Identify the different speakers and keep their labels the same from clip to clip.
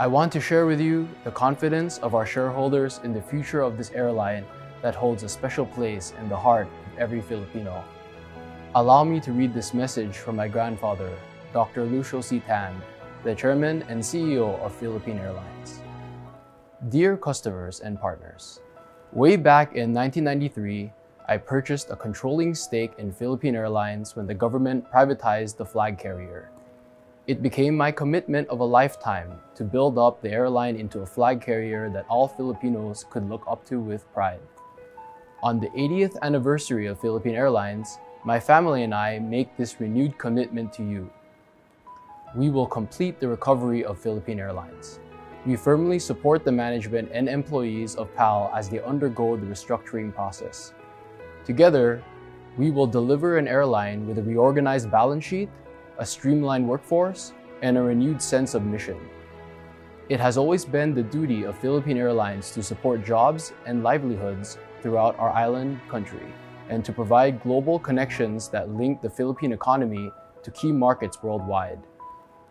Speaker 1: I want to share with you the confidence of our shareholders in the future of this airline that holds a special place in the heart of every Filipino. Allow me to read this message from my grandfather, Dr. Lucio C. Tan, the Chairman and CEO of Philippine Airlines. Dear customers and partners, way back in 1993, I purchased a controlling stake in Philippine Airlines when the government privatized the flag carrier. It became my commitment of a lifetime to build up the airline into a flag carrier that all Filipinos could look up to with pride. On the 80th anniversary of Philippine Airlines, my family and I make this renewed commitment to you. We will complete the recovery of Philippine Airlines. We firmly support the management and employees of PAL as they undergo the restructuring process. Together, we will deliver an airline with a reorganized balance sheet a streamlined workforce, and a renewed sense of mission. It has always been the duty of Philippine Airlines to support jobs and livelihoods throughout our island country and to provide global connections that link the Philippine economy to key markets worldwide.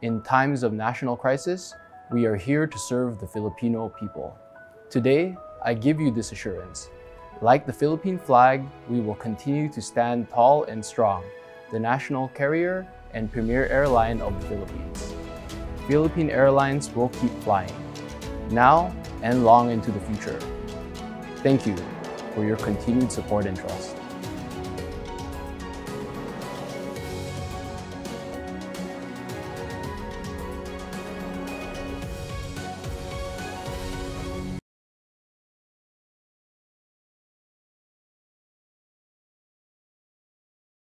Speaker 1: In times of national crisis, we are here to serve the Filipino people. Today, I give you this assurance. Like the Philippine flag, we will continue to stand tall and strong, the national carrier and premier airline of the Philippines. Philippine Airlines will keep flying, now and long into the future. Thank you for your continued support and trust.